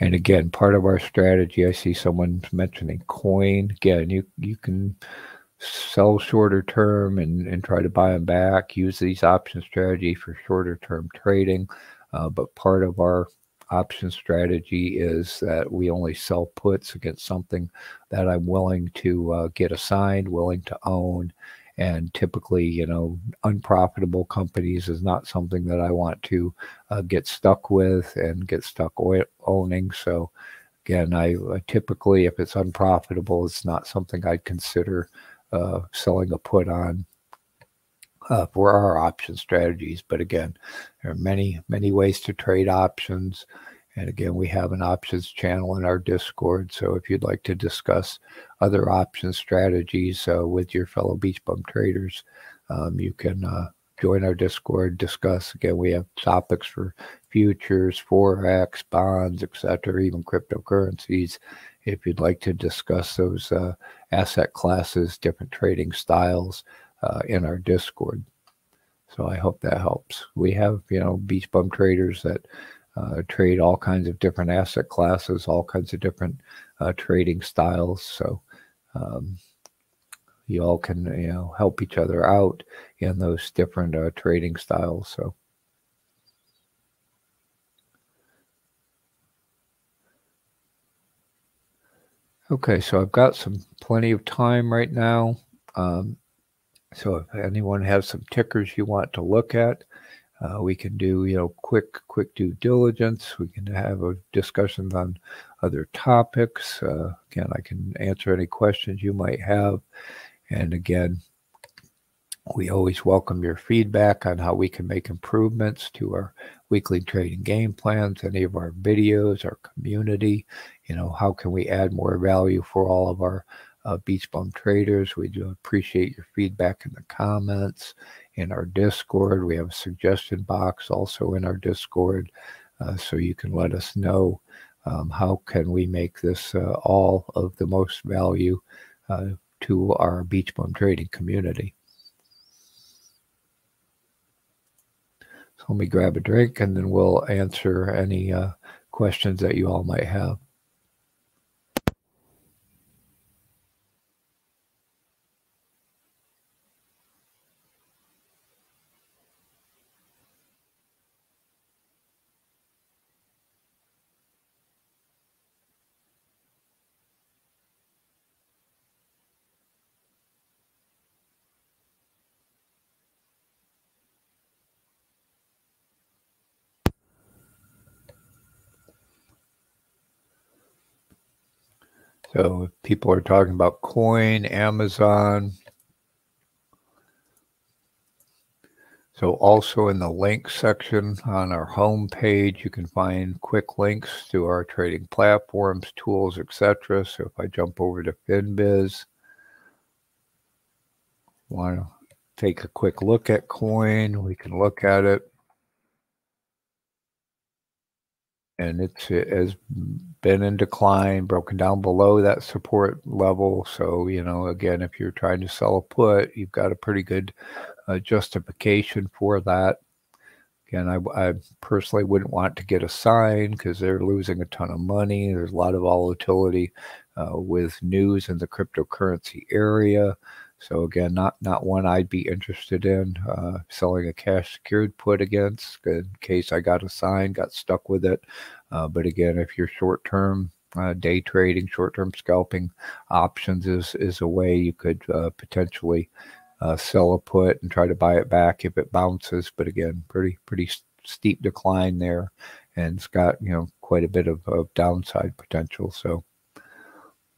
And again, part of our strategy, I see someone mentioning coin. Again, you you can sell shorter term and, and try to buy them back. Use these option strategy for shorter term trading. Uh, but part of our option strategy is that we only sell puts against something that I'm willing to uh, get assigned, willing to own. And typically, you know, unprofitable companies is not something that I want to uh, get stuck with and get stuck owning. So, again, I typically, if it's unprofitable, it's not something I'd consider uh, selling a put on uh, for our option strategies. But again, there are many, many ways to trade options. And again, we have an options channel in our Discord. So if you'd like to discuss other option strategies uh, with your fellow Beach Bum traders, um, you can uh, join our Discord, discuss. Again, we have topics for futures, Forex, bonds, etc., even cryptocurrencies. If you'd like to discuss those uh, asset classes, different trading styles, uh, in our Discord. So I hope that helps. We have, you know, beach bum traders that uh, trade all kinds of different asset classes, all kinds of different uh, trading styles. So um, you all can, you know, help each other out in those different uh, trading styles. So. Okay, so I've got some plenty of time right now. Um, so if anyone has some tickers you want to look at, uh, we can do you know quick quick due diligence. We can have a discussions on other topics. Uh, again, I can answer any questions you might have. And again, we always welcome your feedback on how we can make improvements to our weekly trading game plans, any of our videos, our community. You know, how can we add more value for all of our uh, Beach Bum Traders. We do appreciate your feedback in the comments, in our Discord. We have a suggestion box also in our Discord, uh, so you can let us know um, how can we make this uh, all of the most value uh, to our Beach Bum Trading community. So let me grab a drink and then we'll answer any uh, questions that you all might have. So people are talking about Coin, Amazon. So also in the links section on our home page, you can find quick links to our trading platforms, tools, etc. So if I jump over to Finviz, want to take a quick look at coin, we can look at it. And it's it has been in decline, broken down below that support level. So you know, again, if you're trying to sell a put, you've got a pretty good uh, justification for that. Again, I, I, personally wouldn't want to get a sign because they're losing a ton of money. There's a lot of volatility uh, with news in the cryptocurrency area. So again, not not one I'd be interested in uh, selling a cash secured put against in case I got assigned, got stuck with it. Uh, but again, if you're short term uh, day trading, short term scalping options is is a way you could uh, potentially uh, sell a put and try to buy it back if it bounces. But again, pretty pretty steep decline there, and it's got you know quite a bit of, of downside potential. So.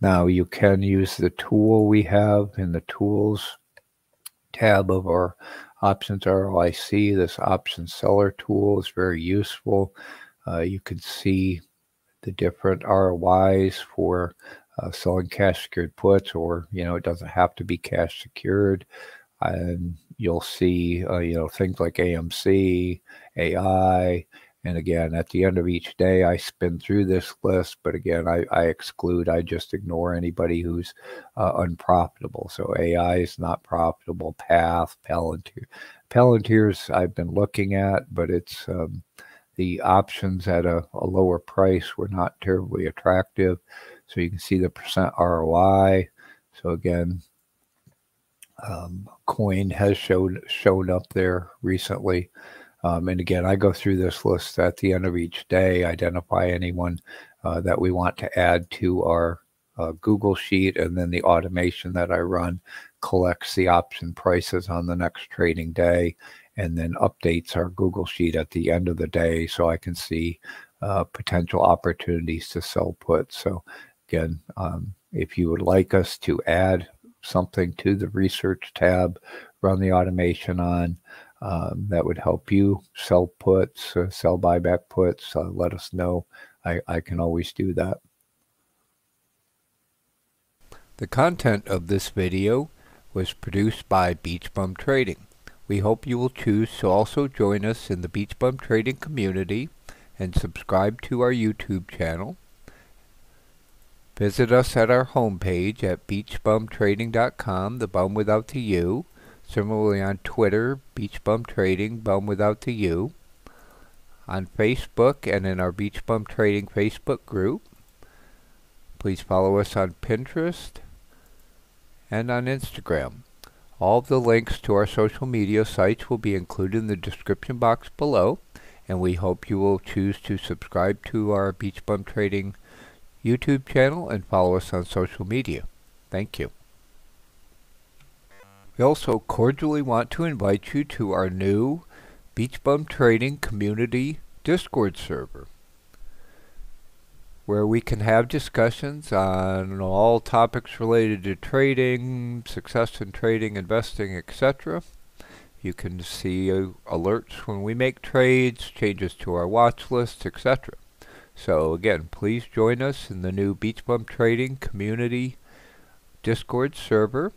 Now you can use the tool we have in the tools tab of our options ROIC. This option seller tool is very useful. Uh, you can see the different ROIs for uh, selling cash secured puts, or you know, it doesn't have to be cash secured. And you'll see, uh, you know, things like AMC, AI, and again, at the end of each day, I spin through this list, but again, I, I exclude, I just ignore anybody who's uh, unprofitable. So AI is not profitable, Path, Palantir. Palantir's I've been looking at, but it's, um, the options at a, a lower price were not terribly attractive. So you can see the percent ROI. So again, um, coin has showed shown up there recently. Um, and again, I go through this list at the end of each day, identify anyone uh, that we want to add to our uh, Google Sheet, and then the automation that I run collects the option prices on the next trading day and then updates our Google Sheet at the end of the day so I can see uh, potential opportunities to sell puts. So, again, um, if you would like us to add something to the research tab, run the automation on, um, that would help you sell puts, uh, sell buyback puts, uh, let us know. I, I can always do that. The content of this video was produced by Beach Bum Trading. We hope you will choose to also join us in the Beach Bum Trading community and subscribe to our YouTube channel. Visit us at our homepage at beachbumtrading.com, the bum without the U. Similarly on Twitter, Beach Bum Trading, bum without the U. On Facebook and in our Beach Bum Trading Facebook group. Please follow us on Pinterest, and on Instagram. All the links to our social media sites will be included in the description box below, and we hope you will choose to subscribe to our Beach Bum Trading YouTube channel and follow us on social media. Thank you. We also cordially want to invite you to our new Beach Bum Trading Community Discord server where we can have discussions on all topics related to trading, success in trading, investing, etc. You can see uh, alerts when we make trades, changes to our watch list, etc. So again, please join us in the new Beach Bum Trading Community Discord server.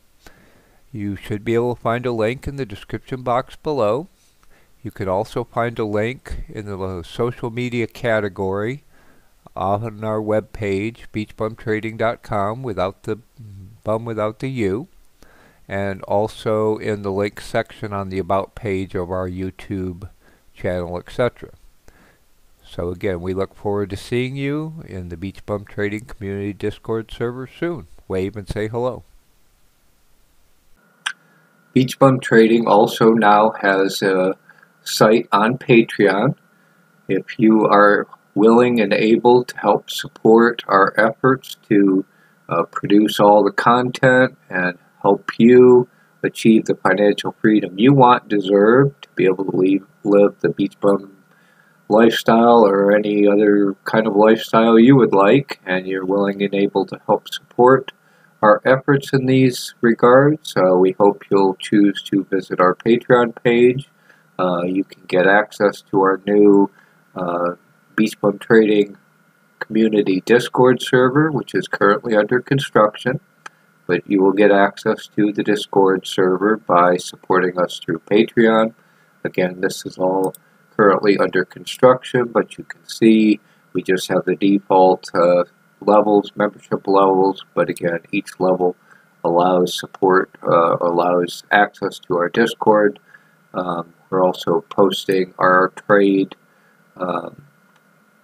You should be able to find a link in the description box below. You can also find a link in the social media category on our web page, beachbumtrading.com, without the bum without the U, and also in the link section on the About page of our YouTube channel, etc. So again, we look forward to seeing you in the Beach Trading Community Discord server soon. Wave and say hello. Beach Bum Trading also now has a site on Patreon. If you are willing and able to help support our efforts to uh, produce all the content and help you achieve the financial freedom you want, deserve, to be able to leave, live the beach bum lifestyle or any other kind of lifestyle you would like, and you're willing and able to help support our efforts in these regards. Uh, we hope you'll choose to visit our Patreon page. Uh, you can get access to our new uh, Beach Bum Trading Community Discord server, which is currently under construction. But you will get access to the Discord server by supporting us through Patreon. Again, this is all currently under construction, but you can see we just have the default uh, levels, membership levels, but again, each level allows support, uh, allows access to our Discord. Um, we're also posting our trade um,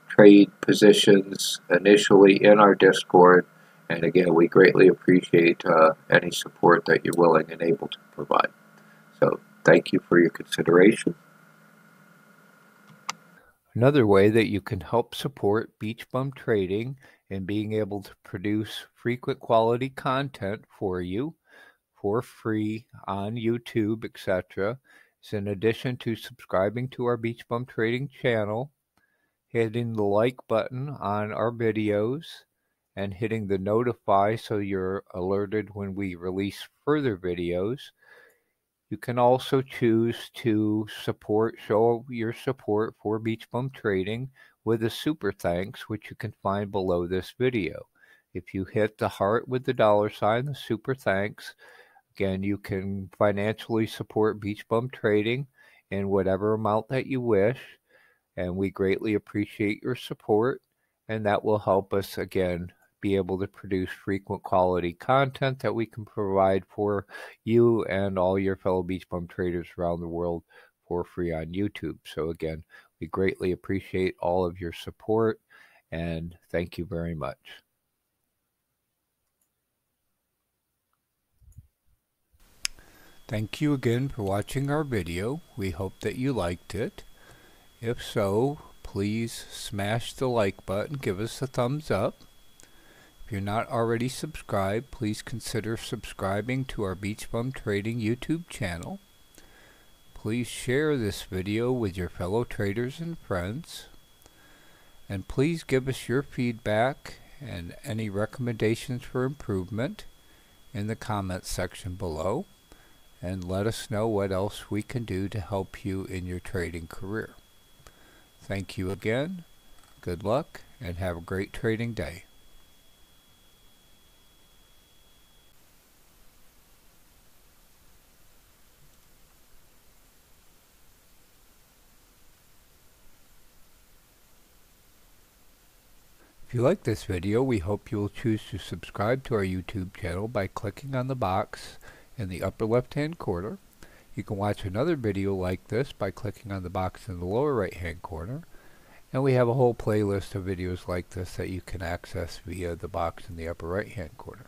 trade positions initially in our Discord. And again, we greatly appreciate uh, any support that you're willing and able to provide. So thank you for your consideration. Another way that you can help support Beach Bum Trading and being able to produce frequent quality content for you for free on YouTube, etc., is in addition to subscribing to our Beach Bum Trading channel hitting the like button on our videos and hitting the notify so you're alerted when we release further videos. You can also choose to support, show your support for Beach Bum Trading with a super thanks, which you can find below this video. If you hit the heart with the dollar sign, the super thanks, again, you can financially support Beach Bum Trading in whatever amount that you wish and we greatly appreciate your support and that will help us again be able to produce frequent quality content that we can provide for you and all your fellow beach bum traders around the world for free on YouTube. So again, We greatly appreciate all of your support and thank you very much. Thank you again for watching our video. We hope that you liked it. If so, please smash the like button, give us a thumbs up. If you're not already subscribed, please consider subscribing to our Beach Bum Trading YouTube channel. Please share this video with your fellow traders and friends. And please give us your feedback and any recommendations for improvement in the comments section below and let us know what else we can do to help you in your trading career. Thank you again, good luck, and have a great trading day. You like this video, we hope you will choose to subscribe to our YouTube channel by clicking on the box in the upper left hand corner. You can watch another video like this by clicking on the box in the lower right hand corner. And we have a whole playlist of videos like this that you can access via the box in the upper right hand corner.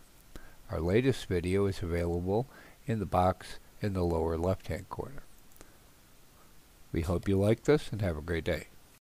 Our latest video is available in the box in the lower left hand corner. We hope you like this and have a great day.